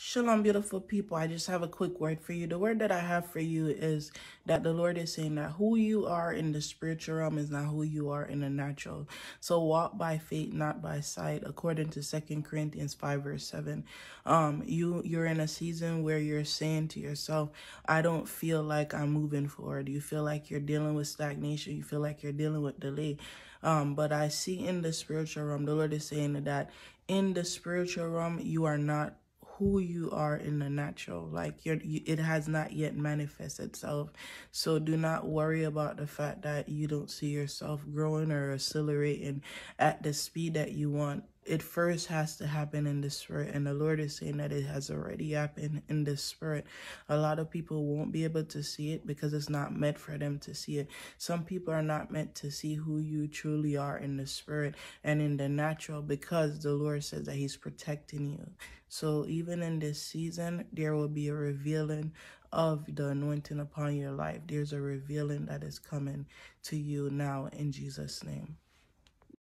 Shalom, beautiful people. I just have a quick word for you. The word that I have for you is that the Lord is saying that who you are in the spiritual realm is not who you are in the natural. So walk by faith, not by sight, according to Second Corinthians 5, verse 7. Um, you you're in a season where you're saying to yourself, I don't feel like I'm moving forward. You feel like you're dealing with stagnation, you feel like you're dealing with delay. Um, but I see in the spiritual realm, the Lord is saying that in the spiritual realm, you are not who you are in the natural. Like you're you, it has not yet manifested itself. So do not worry about the fact that you don't see yourself growing or accelerating at the speed that you want it first has to happen in the spirit and the lord is saying that it has already happened in the spirit. A lot of people won't be able to see it because it's not meant for them to see it. Some people are not meant to see who you truly are in the spirit and in the natural because the lord says that he's protecting you. So even in this season there will be a revealing of the anointing upon your life. There's a revealing that is coming to you now in jesus name